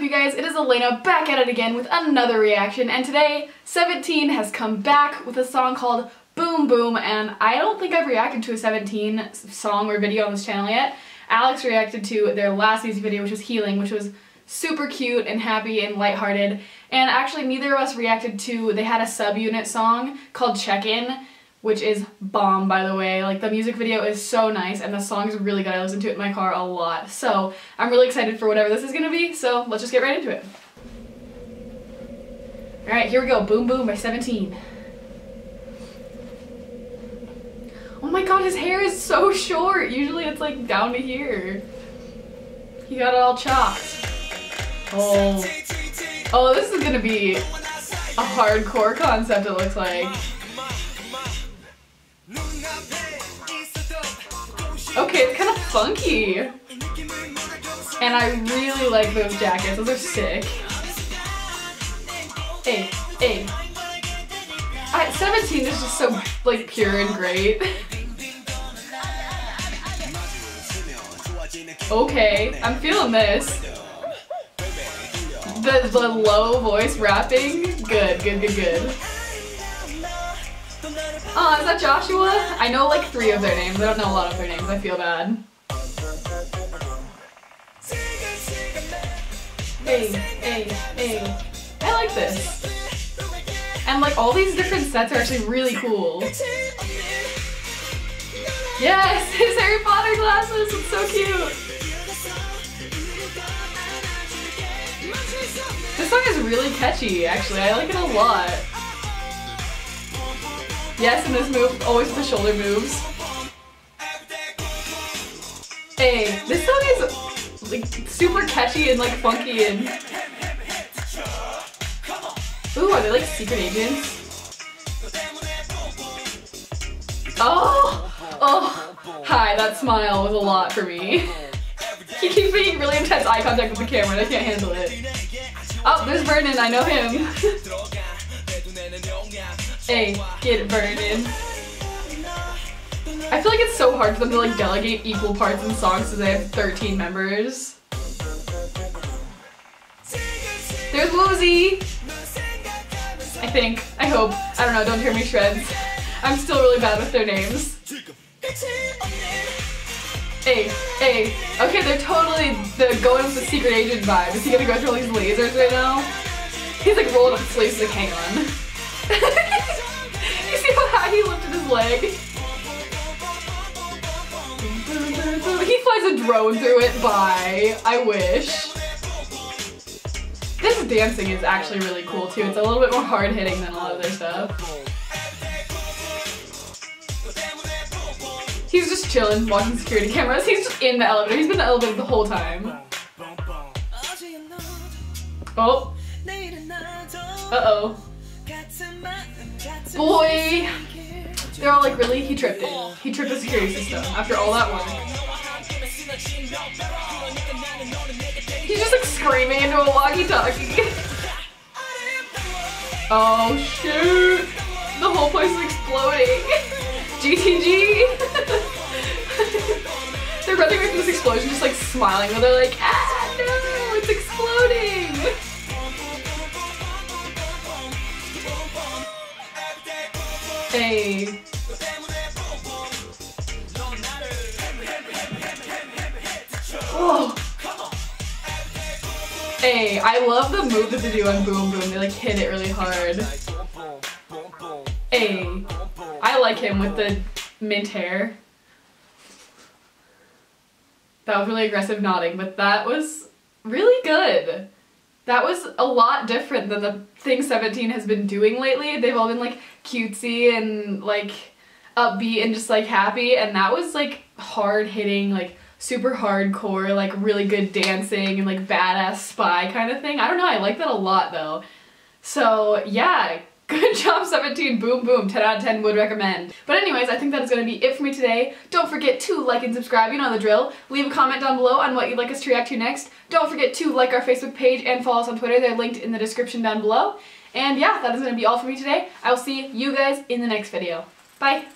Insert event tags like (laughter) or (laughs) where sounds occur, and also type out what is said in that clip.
up you guys? It is Alaina back at it again with another reaction and today 17 has come back with a song called Boom Boom and I don't think I've reacted to a 17 song or video on this channel yet. Alex reacted to their last music video which was Healing which was super cute and happy and lighthearted and actually neither of us reacted to, they had a subunit song called Check In which is bomb by the way. Like the music video is so nice and the song is really good. I listen to it in my car a lot. So I'm really excited for whatever this is gonna be. So let's just get right into it. All right, here we go. Boom Boom by 17. Oh my god, his hair is so (laughs) short. Usually it's like down to here. He got it all chopped. Oh. Oh, this is gonna be a hardcore concept it looks like. Okay, it's kind of funky. And I really like those jackets. Those are sick. Hey, hey. At 17 is just so like pure and great. okay, I'm feeling this. The, the low voice rapping, good, good, good, good. Oh, is that Joshua? I know like three of their names. I don't know a lot of their names. I feel bad. Hey, hey, hey. I like this. And like all these different sets are actually really cool. Yes, (laughs) his Harry Potter glasses. It's so cute. This song is really catchy, actually. I like it a lot. Yes, in this move, always the shoulder moves. Hey, this song is like super catchy and like funky and Ooh, are they like secret agents? Oh! Oh! Hi, that smile was a lot for me. he keeps making really intense eye contact with the camera and I can't handle it. Oh, there's Vernon, I know him. (laughs) Hey, get it burning. I feel like it's so hard for them to like delegate equal parts in songs because they have 13 members. There's Woozi! I think. I hope. I don't know, don't hear me shreds. I'm still really bad with their names. Hey, hey. Okay, they're totally the going with the secret agent vibe. Is he gonna go through all these lasers right now? He's like rolling up his sleeves like, hang on. (laughs) he lifted his leg. He flies a drone through it by. I wish. This dancing is actually really cool too. It's a little bit more hard hitting than a lot of their stuff. He's just chilling, watching security (laughs) cameras. He's just in the elevator. He's been in the elevator the whole time. Oh. Uh-oh. Boy. They're all like, really? He tripped it. He tripped the security system after all that work. He's just like screaming into a walkie-talkie. (laughs) oh shoot! The whole place is exploding. (laughs) GTG! (laughs) they're running away from this explosion just like smiling but they're like, ah no, it's exploding! Hey. Oh. Hey, I love the move that they do on Boom Boom. They like hit it really hard. Hey, I like him with the mint hair. That was really aggressive nodding, but that was really good. That was a lot different than the thing 17 has been doing lately. They've all been like cutesy and like upbeat and just like happy and that was like hard hitting like super hardcore, like really good dancing and like badass spy kind of thing. I don't know, I like that a lot though. So yeah, good job 17, boom boom, 10 out of 10 would recommend. But anyways, I think that is going to be it for me today. Don't forget to like and subscribe, you know the drill. Leave a comment down below on what you'd like us to react to next. Don't forget to like our Facebook page and follow us on Twitter, they're linked in the description down below. And yeah, that is going to be all for me today. I will see you guys in the next video. Bye!